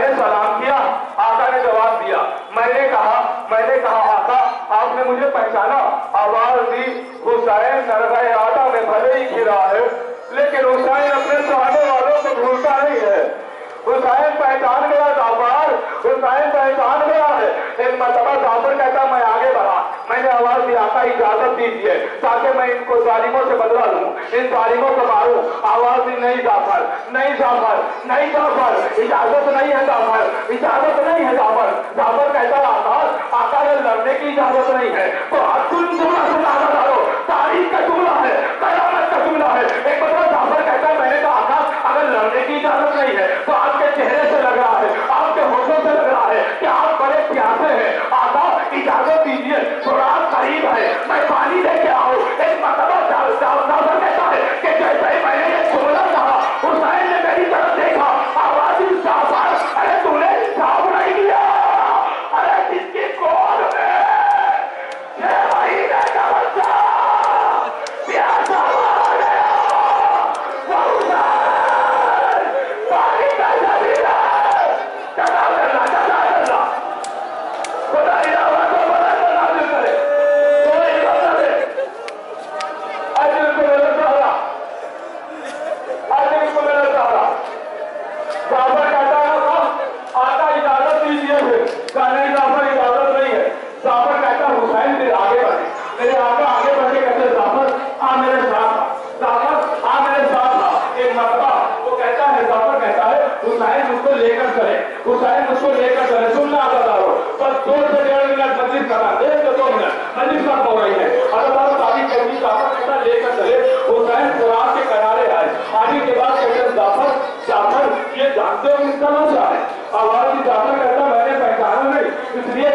میں نے سلام کیا، آقا نے جواب دیا۔ میں نے کہا، میں نے کہا، آقا، آپ نے مجھے پہچانا۔ آواز دی، حسین نرغہ ارادہ میں بھلے ہی گرا ہے، لیکن حسین اپنے سہانے والوں کو بھولتا نہیں ہے۔ حسین پہچان گیا دعوار حسین پہچان کا اجازت دیجیے تاکہ میں ان کو ظالموں سے بدلہ لوں، ان ظالموں کو ماروں۔ آواز ہی نہیں جعفر نہیں جعفر نہیں جعفر۔ اجازت نہیں ہے جعفر، اجازت نہیں ہے جعفر۔ جعفر کہتا ہے، آقا آقا نے لڑنے کی اجازت نہیں ہے، تو تم جملہ سے جعفر ڈالو تاریخ کا جملہ ہے۔ کو لے کر چلے حسین اس کو لے کر چلے سننا آتا دارو بس دو سے ڈیڑھ منٹ مجلس کرا ڈیڑھ سے دو منٹ مجلس کم ہو رہی ہے اللہ تعالیٰ تعلیم کرنی طاقت کتنا لے کر چلے حسین قرآن کے کنارے آئے آنے کے بعد کہتے جعفر جعفر یہ جانتے ہو اس کا نہ ہے آواز کی جعفر کہتا میں نے پہچانا نہیں اس لیے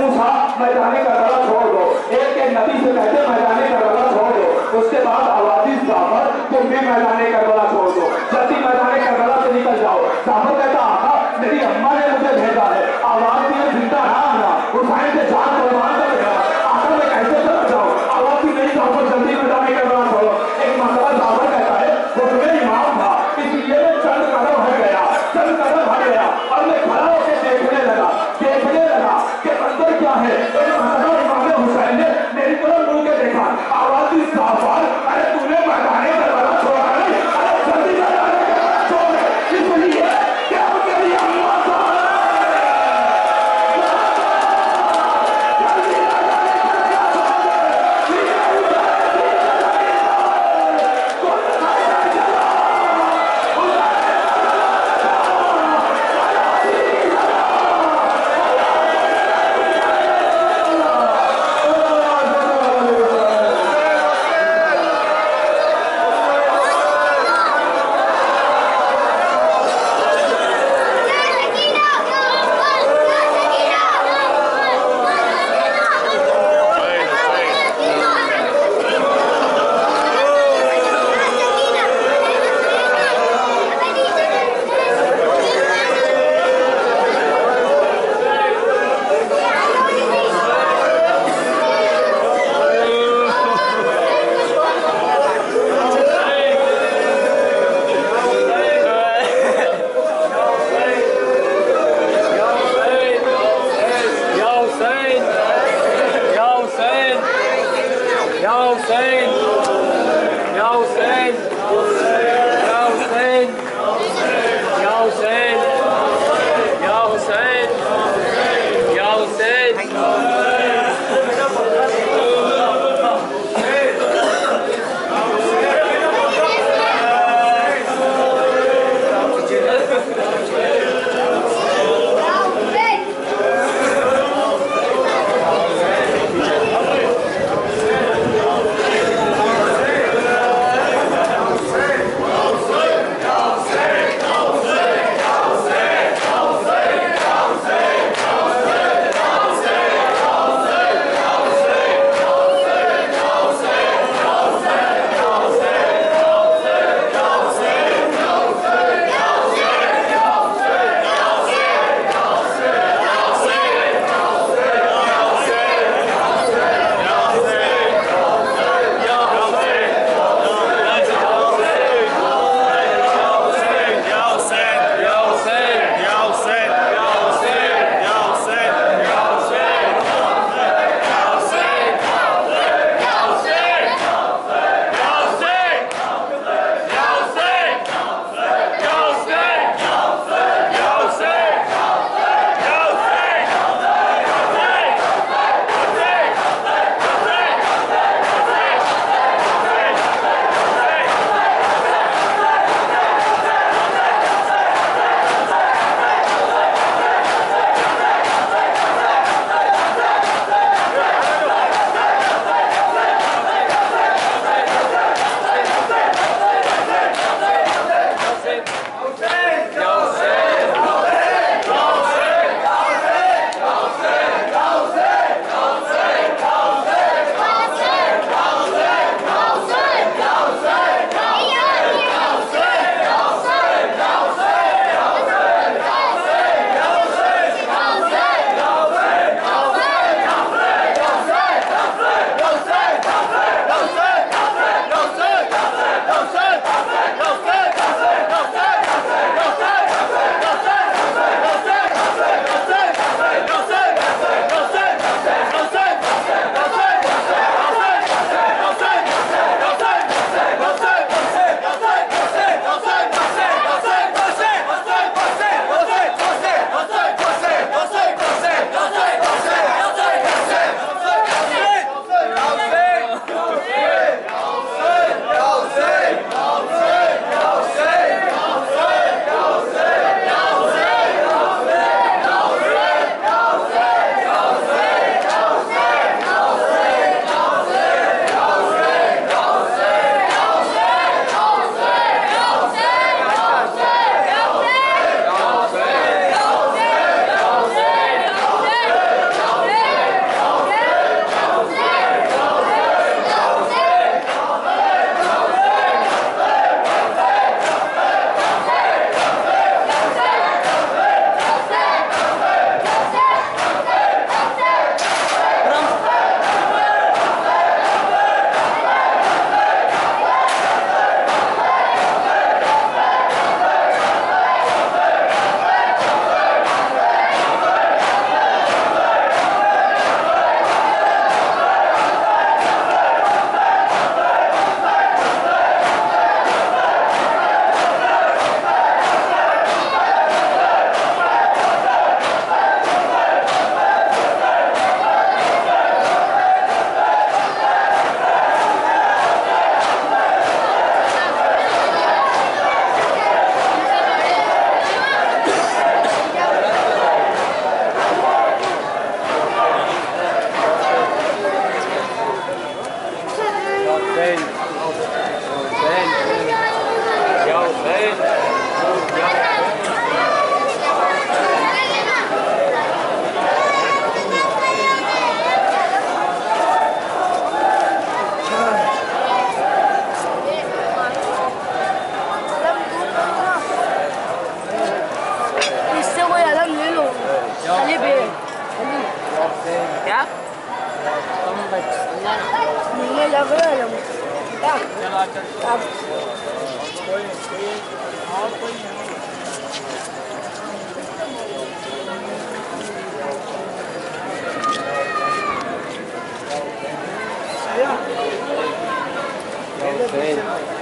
پوچھا میدان کربلا چھوڑ دو ایک کے نبی سے کہتے میدان کربلا چھوڑ دو اس کے بعد آوازی زامر تم بھی میدان کربلا چھوڑ دو جلدی میدان کربلا سے نکل جاؤ زامر کہتا آقا میری اماں نے مجھے بھیجا ہے آواز میں زندہ نہ آنا اٹھائیں کے جان کروا لگ رہا ہے اب Okay.